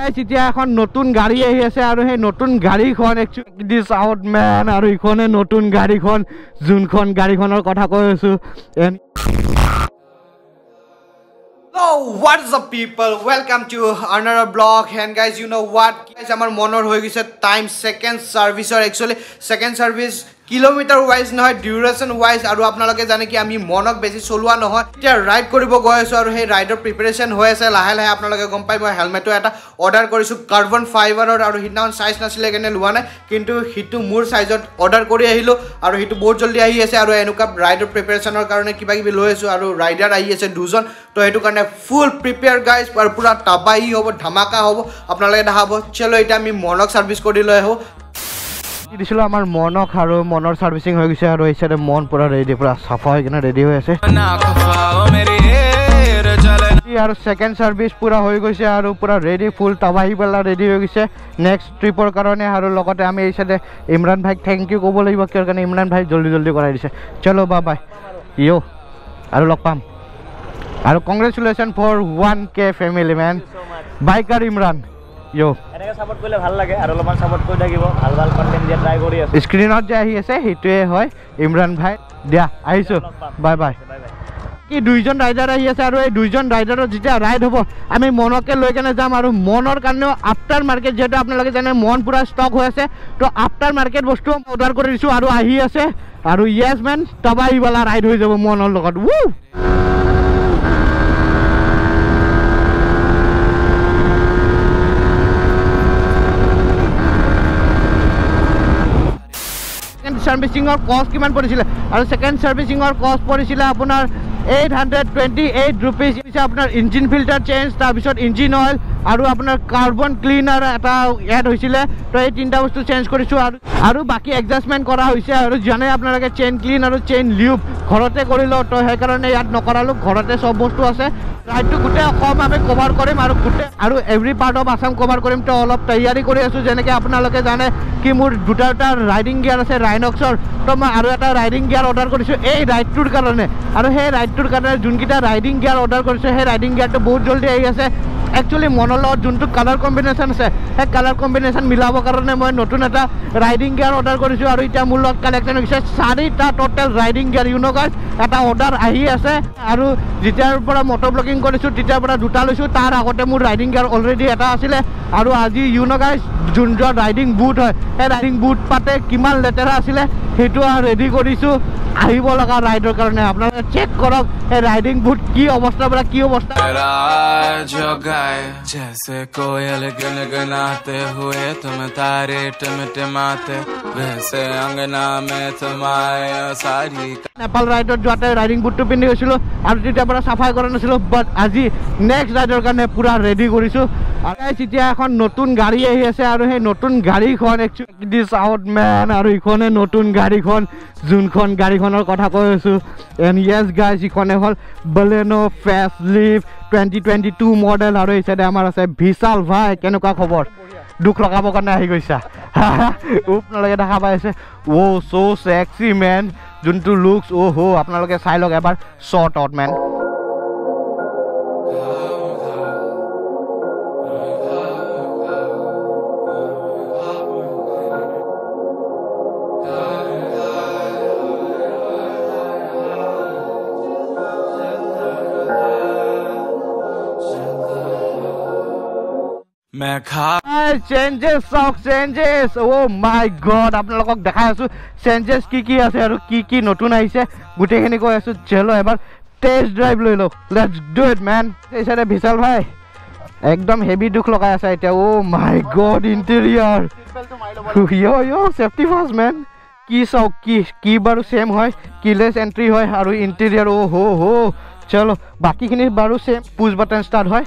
Guys, এতিয়া এখন নতুন গাড়ী আহি আছে আৰু সেই নতুন গাড়ীখন দিছ আউট মেন আৰু ইখনে নতুন গাড়ীখন যোনখন গাড়ীখনৰ কথা কৈ আছো। আমাৰ মনৰ হৈ গৈছে time second ছাৰ্ভিচৰ actually second service kilometre wise নহয় ডিউৰেশ্যন ৱাইজ আৰু আপোনালোকে জানে কি আমি মনক বেছি চলোৱা নহয়। এতিয়া ৰাইড কৰিব গৈ আছোঁ আৰু সেই ৰাইডৰ প্ৰিপেৰেশ্যন হৈ আছে। লাহে লাহে আপোনালোকে গম পাই মই হেলমেটো এটা অৰ্ডাৰ কৰিছোঁ কাৰ্বন ফাইবাৰৰ আৰু সিদিনাখন চাইজ নাছিলে কাৰণে লোৱা নাই। কিন্তু সিটো মোৰ চাইজত অৰ্ডাৰ কৰি আহিলোঁ আৰু সিটো বহুত জল্দি আহি আছে আৰু এনেকুৱা ৰাইডৰ প্ৰিপেৰেশ্যনৰ কাৰণে কিবা কিবি লৈ আছোঁ আৰু ৰাইডাৰ আহি আছে দুজন। তো সেইটো কাৰণে ফুল প্ৰিপেয়াৰ গাইজ আৰু পূৰা টাবাহী হ'ব ধামাকা হ'ব। আপোনালোকে দেখাব চলো এতিয়া আমি মনক ছাৰ্ভিচ কৰি লৈ আহোঁ। কি দিছিলোঁ? আমাৰ মনক আৰু মনৰ ছাৰ্ভিচিং হৈ গৈছে আৰু এই চাইডে মন পূৰা ৰেডি পূৰা চাফা হৈ কিনে ৰেডি হৈ আছে। আৰু ছেকেণ্ড ছাৰ্ভিচ পূৰা হৈ গৈছে আৰু পূৰা ৰেডি ফুল টাবাহি পেলা ৰেডি হৈ গৈছে। নেক্সট ট্ৰিপৰ কাৰণে আৰু লগতে আমি এই চাইডে ইমৰান ভাইক থেংক ইউ ক'ব লাগিব কিয় কাৰণে ইমৰান ভাই জল্দি জল্দি কৰাই দিছে। চলো বা বাই ইয়' আৰু লগ পাম। আৰু congratulation for one K family men biker Imran. এনেকৈ ছাপৰ্ট কৰিলে ভাল লাগে আৰু অলপমান ছাপৰ্ট কৰি থাকিব। ভাল ভাল কণ্টেণ্ট দিয়া ট্ৰাই কৰি আছোঁ। স্ক্ৰীণত যে আহি আছে সেইটোৱে হয়। ইমৰান ভাই দিয়া আহিছোঁ। বাই বাই কি দুইজন ৰাইডাৰ আহি আছে আৰু এই দুইজন ৰাইডাৰৰ যেতিয়া ৰাইড হ'ব আমি মনকে লৈ কেনে যাম আৰু মনৰ কাৰণেও আফটাৰ মাৰ্কেট যিহেতু আপোনালোকে জানে মন পূৰা ষ্টক হৈ আছে। তো আফটাৰ মাৰ্কেট বস্তু অৰ্ডাৰ কৰি দিছোঁ আৰু আহি আছে। আৰু য়েছ মেন টাবাহিবালা ৰাইড হৈ যাব মনৰ লগত। ছাৰ্ভিচিঙৰ কষ্ট কিমান পৰিছিলে? আৰু ছেকেণ্ড ছাৰ্ভিচিঙৰ কষ্ট পৰিছিলে আপোনাৰ eight hundred twenty eight rupees আপোনাৰ ইঞ্জিন ফিল্টাৰ চেঞ্জ তাৰপিছত ইঞ্জিন অইল আৰু আপোনাৰ কাৰ্বন ক্লিনাৰ এটা এড হৈছিলে তো এই তিনিটা বস্তু চেঞ্জ কৰিছোঁ আৰু আৰু বাকী এডজাষ্টমেণ্ট কৰা হৈছে আৰু জানে আপোনালোকে চেইন ক্লিন আৰু চেইন লিউব ঘৰতে কৰি লওঁ তো সেইকাৰণে ইয়াত নকৰালোঁ ঘৰতে চব বস্তু আছে। ৰাইডটো গোটেই অসম আমি কভাৰ কৰিম আৰু গোটেই আৰু every part of Assam cover কৰিম তো অলপ তৈয়াৰী কৰি আছোঁ যেনেকৈ আপোনালোকে জানে কি মোৰ দুটা দুটা ৰাইডিং গিয়াৰ আছে ৰাইনক্সৰ তো মই আৰু এটা ৰাইডিং গিয়াৰ অৰ্ডাৰ কৰিছোঁ এই ৰাইডটোৰ কাৰণে। আৰু সেই ৰাইডটোৰ কাৰণে যোনকেইটা ৰাইডিং গিয়াৰ অৰ্ডাৰ কৰিছোঁ সেই ৰাইডিং গিয়াৰটো বহুত জল্দি আহি আছে। একচুৱেলি মনৰ লগত যোনটো কালাৰ কম্বিনেশ্যন আছে সেই কালাৰ কম্বিনেশ্যন মিলাবৰ কাৰণে মই নতুন এটা ৰাইডিং গিয়াৰ অৰ্ডাৰ কৰিছোঁ আৰু এতিয়া মোৰ লগত কালেকশ্যন হৈছে চাৰিটা total riding gear you know guys এটা অৰ্ডাৰ আহি আছে। আৰু যেতিয়াৰ পৰা মটৰ ব্লগিং কৰিছোঁ তেতিয়াৰ পৰা দুটা লৈছোঁ তাৰ আগতে মোৰ ৰাইডিং গিয়াৰ অলৰেডি এটা আছিলে। আৰু আজি ইউনো গাইজ যোনজন ৰাইডিং বুট হয় সেই ৰাইডিং বুট পাতে কিমান লেতেৰা আছিলে সেইটো ৰেডি কৰিছোঁ। আহিব লগা ৰাইডৰ কাৰণে। আপোনালোকে চেক কৰক সেই ৰাইডিং বুট কি অৱস্থা পৰা কি অৱস্থা। जो गाए जैसे कोयल गुनगुनाते हुए तुम तारे टिमटिमाते वैसे अंगना में तुम्हारे सारी নেপাল ৰাইডত যোৱাতে ৰাইডিং বুটটো পিন্ধি গৈছিলোঁ আৰু তেতিয়াৰ পৰা চাফাই কৰা নাছিলোঁ বাট আজি নেক্সট ৰাইডৰ কাৰণে পূৰা ৰেডি কৰিছোঁ আৰু guys, এতিয়া এখন নতুন গাড়ী আহি আছে আৰু সেই নতুন গাড়ীখন একচুৱেলি আউট মেন আৰু ইখনে নতুন গাড়ীখন যোনখন গাড়ীখনৰ কথা কৈ আছোঁ। এণ্ড য়েছ গাইজ ইখনে হ'ল বলেনো ফেচ লিভ টুৱেণ্টি টুৱেণ্টি টু মডেল আৰু এই চাইডে আমাৰ আছে বিশাল ভাই কেনেকুৱা খবৰ? দুখ লগাবৰ কাৰণে আহি গৈছা। আপোনালোকে দেখা পাই আছে। অ' চ' চেক্সি মেন যোনটো লুকছ অ' হ' আপোনালোকে চাই লওক এবাৰ শ্বৰ্ট আউট মেন চেঞ্জেছ চাওক চেঞ্জেছ অ' মাই গড আপোনালোকক দেখাই আছোঁ। চেঞ্জেছ কি কি আছে আৰু কি কি নতুন আহিছে? গোটেইখিনি কৈ আছোঁ চলো এবাৰ টেষ্ট ড্ৰাইভ লৈ লওক। লেটছ ডু ইট মেন এই চাইডে বিশাল ভাই। একদম হেভি দুখ লগাই আছে এতিয়া। অ' মাই গড ইণ্টেৰিয়াৰ য়' য়' ছেফটি ফাৰ্ষ্ট মেন কি চাওক কি কি বাৰু ছেম হয়। কিলেছ এণ্ট্ৰি হয় আৰু ইণ্টেৰিয়াৰ অ' হ' হ' চলো বাকীখিনি বাৰু ছেম পুজ বাটন ষ্টাৰ্ট হয়।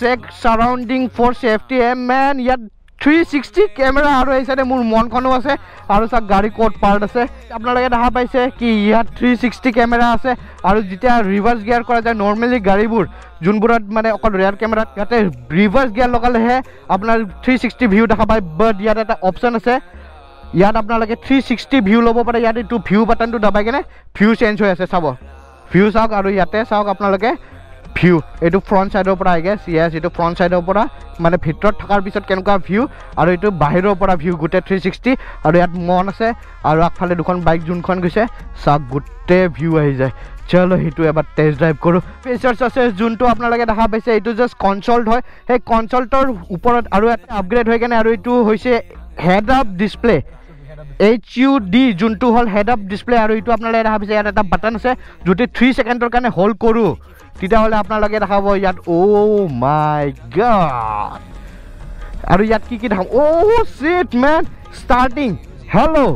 Check surrounding for safety I mean ইয়াত থ্ৰী ছিক্সটি কেমেৰা আৰু এই চাইডে মোৰ মনখনো আছে আৰু চাওক গাড়ী ক'ত পাৰ্ট আছে। আপোনালোকে দেখা পাইছে কি ইয়াত থ্ৰী ছিক্সটি কেমেৰা আছে আৰু যেতিয়া ৰিভাৰ্ছ গিয়াৰ কৰা যায় নৰ্মেলি গাড়ীবোৰ যোনবোৰত মানে অকল ৰেয়াৰ কেমেৰাত ইয়াতে ৰিভাৰ্ছ গিয়াৰ লগালেহে আপোনাৰ থ্ৰী ছিক্সটি ভিউ দেখা পায় বাট ইয়াত এটা অপশ্যন আছে। ইয়াত আপোনালোকে থ্ৰী ছিক্সটি ভিউ ল'ব পাৰে ইয়াত এইটো ভিউ বাটনটো দবাই কেনে ভিউ চেঞ্জ হৈ আছে চাব। ভিউ চাওক আৰু ইয়াতে চাওক আপোনালোকে ভিউ এইটো ফ্ৰণ্ট ছাইডৰ পৰা আহি গেছ য়েছ এইটো ফ্ৰণ্ট ছাইডৰ পৰা। মানে ভিতৰত থকাৰ পিছত কেনেকুৱা ভিউ আৰু এইটো বাহিৰৰ পৰা ভিউ গোটেই থ্ৰী ছিক্সটি আৰু ইয়াত মন আছে। আৰু আগফালে দুখন বাইক যোনখন গৈছে চাওক গোটেই ভিউ আহি যায়। চলো সেইটো এবাৰ টেষ্ট ড্ৰাইভ কৰোঁ। ফিচাৰ্ছ আছে যোনটো আপোনালোকে দেখা পাইছে এইটো জাষ্ট কনচল্ট হয়। সেই কনচল্টৰ ওপৰত আৰু এটা আপগ্ৰেড হৈ কেনে আৰু এইটো হৈছে head up display H U D যোনটো হ'ল হেড আপ ডিছপ্লে আৰু এইটো আপোনালোকে দেখা পাইছে ইয়াত এটা বাটন আছে যদি থ্ৰী ছেকেণ্ডৰ কাৰণে হোল্ড কৰোঁ। তেতিয়াহ'লে আপোনালোকে দেখাব ইয়াত অ' মাই গড আৰু ইয়াত কি কি দেখাম oh' shit man starting hello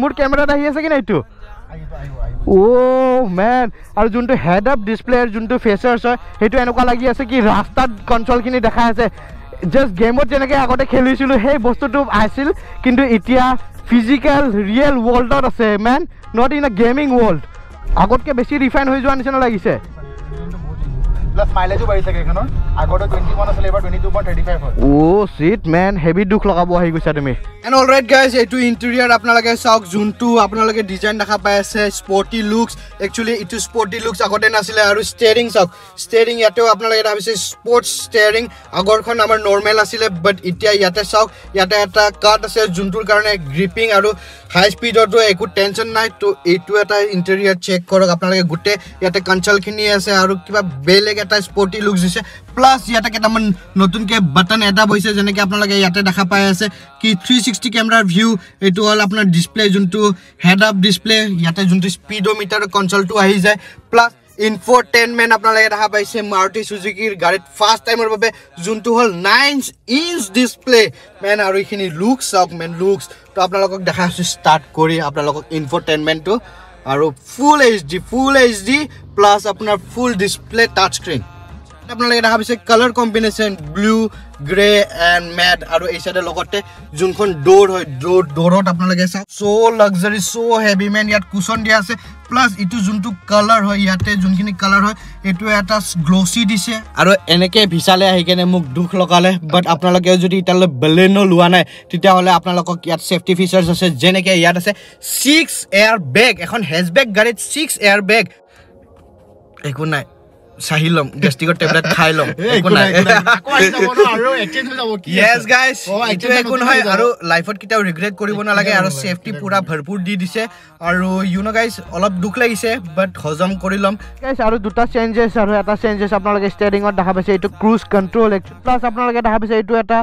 মোৰ কেমেৰাত আহি আছে কি এইটো? অ' মেন আৰু যোনটো হেড আপ ডিছপ্লেৰ যোনটো ফেচাৰ্ছ হয় সেইটো এনেকুৱা লাগি আছে কি ৰাস্তাত কনচলখিনি দেখাই আছে। জাষ্ট গেমত যেনেকৈ আগতে খেলিছিলোঁ সেই বস্তুটো আছিল কিন্তু এতিয়া ফিজিকেল ৰিয়েল ৱৰ্ল্ডত আছে man not in a gaming world আগতকৈ বেছি ৰিফাইন হৈ যোৱা নিচিনা লাগিছে। প্লাছ মাইলেজো বাঢ়িছে গাড়ীখনৰ আগতে টুৱেণ্টি ওৱান আছিলে এইবাৰ twenty two point thirty five হয় অ' চিট মেন হেভি দুখ লগাব আহি গৈছা তুমি। এণ্ড অল ৰাইট গাইজ এইটো ইণ্টেৰিয়াৰ আপোনালোকে চাওক যোনটো আপোনালোকে ডিজাইন দেখা পাই আছে স্পৰ্টি লুকছ একচুৱেলি এইটো স্পৰ্টি লুকছ আগতে নাছিলে আৰু ষ্টেৰিং চাওক। ষ্টেৰিং ইয়াতেও আপোনালোকে ভাবিছে স্পৰ্টছ ষ্টেৰিং আগৰখন আমাৰ নৰ্মেল আছিলে বাট এতিয়া ইয়াতে চাওক ইয়াতে এটা কাট আছে যোনটোৰ কাৰণে গ্ৰিপিং আৰু হাই স্পীডতো একো টেনশ্যন নাই তো এইটো এটা ইণ্টেৰিয়াৰ চেক কৰক। আপোনালোকে গোটেই ইয়াতে কনচালখিনি আছে আৰু কিবা বেলেগ এটা স্পৰ্টি লুকছ দিছে। প্লাছ ইয়াতে কেইটামান নতুনকৈ বাটন এটা বহিছে যেনেকৈ আপোনালোকে ইয়াতে দেখা পাই আছে। কি থ্ৰী ছিক্সটি কেমেৰাৰ ভিউ এইটো হ'ল আপোনাৰ ডিছপ্লে যোনটো হেড আপ ডিছপ্লে ইয়াতে যোনটো স্পীডোমিটাৰ কনচলটো আহি যায়। প্লাছ ইনফৰটেইনমেণ্ট আপোনালোকে দেখা পাইছে মাৰুতি চুজুকীৰ গাড়ীত ফাৰ্ষ্ট টাইমৰ বাবে যোনটো হ'ল নাইন ইঞ্চ ডিছপ্লে মেন আৰু এইখিনি লুকছ চাওক মেন লুকছ তো আপোনালোকক দেখা আছোঁ ষ্টাৰ্ট কৰি আপোনালোকক ইনফৰটেইনমেণ্টটো আৰু full H D full H D plus আপোনাৰ ফুল ডিছপ্লে টাচ স্ক্ৰীণ আপোনালোকে দেখা পাইছে colour combination blue grey and matte আৰু এই চাইডে লগতে যোনখন ড'ৰ হয় ড'ৰ ড'ৰত আপোনালোকে চাওক so' luxury so' heavy man ইয়াত কুচন দিয়া আছে প্লাছ ইটো যোনটো কালাৰ হয় ইয়াতে যোনখিনি কালাৰ হয় এইটো এটা গ্ল'চি দিছে। আৰু এনেকৈ ভিচালে আহি কেনে মোক দুখ লগালে বাট আপোনালোকে যদি এতিয়ালৈ বেলেনো লোৱা নাই তেতিয়াহ'লে আপোনালোকক ইয়াত ছেফটি ফিচাৰ্ছ আছে যেনেকৈ ইয়াত আছে ছিক্স এয়াৰ বেগ এখন হেজবেগ গাড়ীত ছিক্স এয়াৰ বেগ একো নাই। চাহি ল'ম গেষ্টিকৰ টেবলেট খাই ল'ম একো নাই। য়েছ গাইজ এইটো একো নহয় আৰু লাইফত কেতিয়াও ৰিগ্ৰেট কৰিব নালাগে আৰু ছেফটি পূৰা ভৰপূৰ দি দিছে। আৰু ইউ ন গাইজ অলপ দুখ লাগিছে বাট হজম কৰি ল'ম। গাইছ আৰু দুটা চেঞ্জেছ আৰু এটা চেঞ্জেছ আপোনালোকে ষ্টেৰিঙত দেখা পাইছে এইটো ক্ৰুজ কণ্ট্ৰল প্লাছ আপোনালোকে দেখা পাইছে এইটো এটা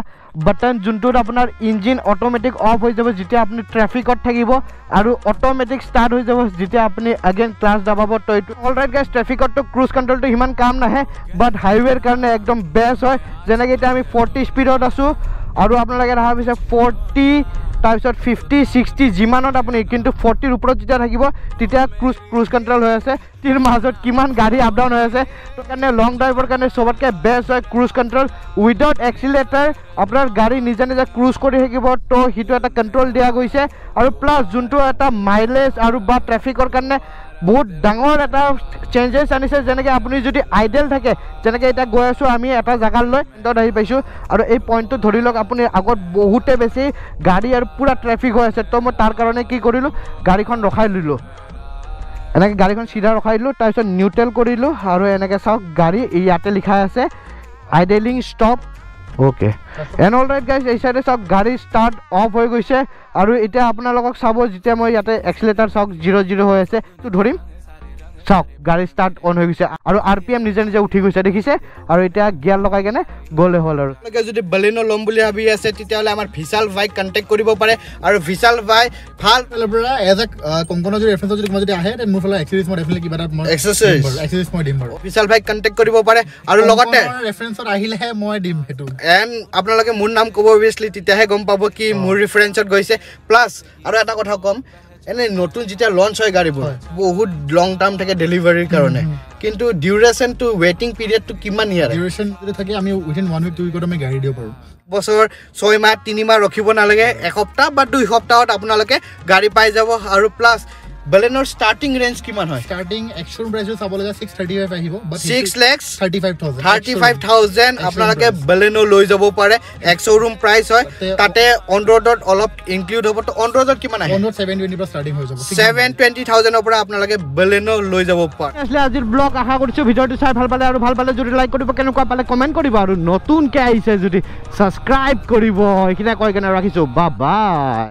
বাটন যোনটোত আপোনাৰ ইঞ্জিন অট'মেটিক অফ হৈ যাব যেতিয়া আপুনি ট্ৰেফিকত থাকিব আৰু অট'মেটিক ষ্টাৰ্ট হৈ যাব যেতিয়া আপুনি এগেইন ক্লাছ দাবাব তো এইটো অল ৰাইট গাইছ ট্ৰেফিকততো ক্ৰুজ কণ্ট্ৰলটো সিমান কাম নাহে বাট হাইৱেৰ কাৰণে একদম বেষ্ট হয়। যেনেকৈ এতিয়া আমি ফৰ্টি স্পীডত আছোঁ আৰু আপোনালোকে দেখা পাইছে ফৰ্টি তাৰপিছত ফিফটি ছিক্সটি যিমানত আপুনি কিন্তু ফৰ্টিৰ ওপৰত যেতিয়া থাকিব তেতিয়া ক্ৰুজ ক্ৰুজ কণ্ট্ৰল হৈ আছে। তিৰ মাজত কিমান গাড়ী আপ ডাউন হৈ আছে। তো কাৰণে লং ড্ৰাইভৰ কাৰণে চবতকৈ বেষ্ট হয় ক্ৰুজ কণ্ট্ৰল উইদাউট এক্সিলেটাৰ আপোনাৰ গাড়ী নিজে নিজে ক্ৰুজ কৰি থাকিব তো সেইটো এটা কণ্ট্ৰল দিয়া গৈছে। আৰু প্লাছ যোনটো এটা মাইলেজ আৰু বা ট্ৰেফিকৰ কাৰণে বহুত ডাঙৰ এটা চেঞ্জেছ আনিছে যেনেকৈ আপুনি যদি আইডেল থাকে যেনেকৈ এতিয়া গৈ আছোঁ আমি এটা জেগালৈ পইণ্টত আহি পাইছোঁ। আৰু এই পইণ্টটো ধৰি লওক আপুনি আগত বহুতে বেছি গাড়ী আৰু পূৰা ট্ৰেফিক হৈ আছে। তো মই তাৰ কাৰণে কি কৰিলোঁ গাড়ীখন ৰখাই ল'লোঁ। এনেকৈ গাড়ীখন চিধা ৰখাই দিলোঁ তাৰপিছত নিউট্ৰেল কৰিলোঁ আৰু এনেকৈ চাওক গাড়ী ইয়াতে লিখাই আছে idling stop okay and all right guys এই চাইডে চাওক গাড়ী ষ্টাৰ্ট অফ হৈ গৈছে। আৰু এতিয়া আপোনালোকক চাব যেতিয়া মই ইয়াতে এক্সিলেটাৰ চাওক জিৰ' জিৰ' হৈ আছে তো ধৰিম। চাওক গাড়ী ষ্টাৰ্ট অন হৈ গৈছে। আৰু আৰ পি এম নিজে নিজে উঠি গৈছে দেখিছে? আৰু এতিয়া গিয়াৰ লগাই কেনে গ'লে হ'ল আৰু। আপোনালোকে যদি বেলিনো ল'ম বুলি ভাবি আছে তেতিয়াহ'লে আমাৰ ভিশাল ভাইক কণ্টেক্ট কৰিব পাৰে। আৰু ভিশাল ভাই ভাল পৰা এজ এ কংকনৰ যদি ৰেফাৰেঞ্চত যদি কোনোবা যদি আহে তেন মোৰ ফালে এক্সেৰিজ মই ডেফিনেটলি কিবা এটা মই? এক্সেৰিজ মই দিম বাৰু ভিশাল ভাইক কণ্টেক্ট কৰিব পাৰে। আৰু লগতে ৰেফাৰেঞ্চত আহিলেহে মই দিম সেইটো। এণ্ড আপোনালোকে মোৰ নাম ক'ব অভিয়াছলি তেতিয়াহে গম পাব কি মোৰ ৰিফাৰেঞ্চত গৈছে। প্লাছ আৰু এটা কথা ক'ম এনে নতুন যেতিয়া লঞ্চ হয় গাড়ীবোৰ বহুত লং টাৰ্ম থাকে ডেলিভাৰীৰ কাৰণে। কিন্তু ডিউৰেশ্যনটো ৱেইটিং পিৰিয়ডটো কিমান ইয়াৰ? ডিউৰেশ্যন যদি থাকে আমি উইথিন ওৱান উইক টু উইকত আমি গাড়ী দিব পাৰোঁ। বছৰ ছয় মাহ তিনি মাহ ৰখিব নালাগে এসপ্তাহ বা দুই সপ্তাহত আপোনালোকে গাড়ী পাই যাব আৰু প্লাছ বেলেনৰ ষ্টাৰ্টিং ৰেঞ্জ কিমান হয়? ষ্টাৰ্টিং এক্সৰুম প্ৰাইচো চাবলৈ যায় ছিক্স থাৰ্টি ফাইভ আহিব but six lakhs thirty five thousand thirty five thousand আপোনালোকে বেলেনো লৈ যাব পাৰে। এক শ্ব'ৰুম প্ৰাইচ হয়। তাতে- তাতে অন ৰোডত অলপ ইনক্লুড হ'ব। তো অন ৰোডত কিমান আহে? অনত ছেভেন টুৱেণ্টিৰ পৰা ষ্টাৰ্টিং হৈ যাব। ছেভেন টুৱেণ্টি থাউজেণ্ডৰ পৰা আপোনালোকে বেলেনো লৈ যাব পাৰে। আছিলে আজিৰ ব্লগ আশা কৰিছোঁ ভিডিঅ'টো চাই ভাল পালে আৰু ভাল পালে যদি লাইক কৰিব কেনেকুৱা পালে কমেণ্ট কৰিব আৰু নতুনকৈ আহিছে যদি ছাবস্ক্ৰাইব কৰিব এইখিনিয়ে কৈ কেনে ৰাখিছোঁ। বা বাই